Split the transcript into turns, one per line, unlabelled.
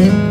mm